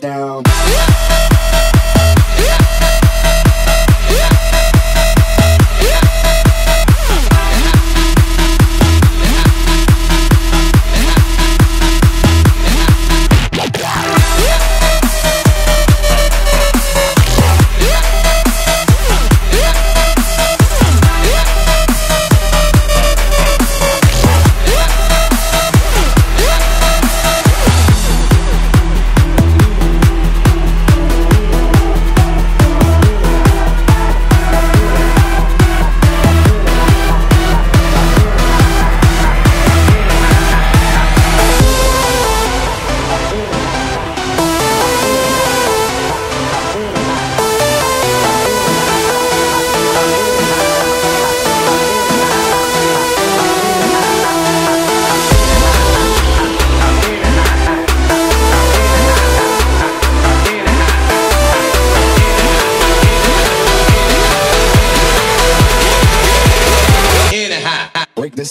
down.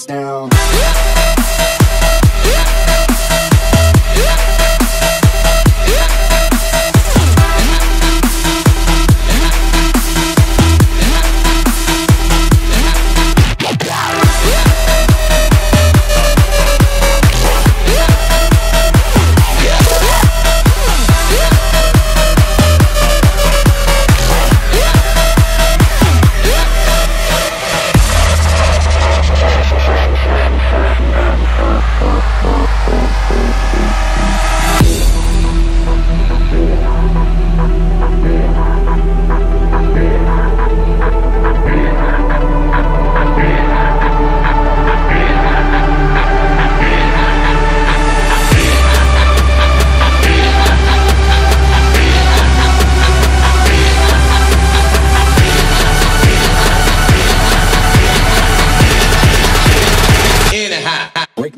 Down.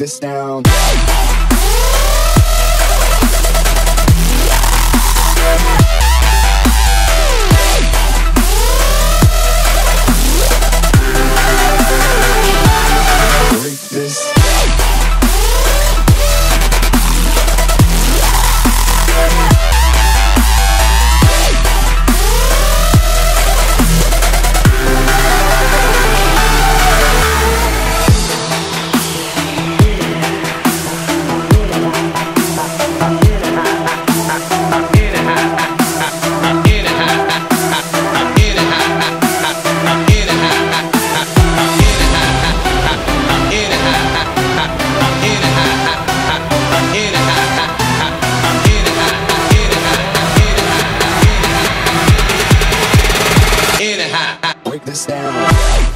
This down. Break this. down.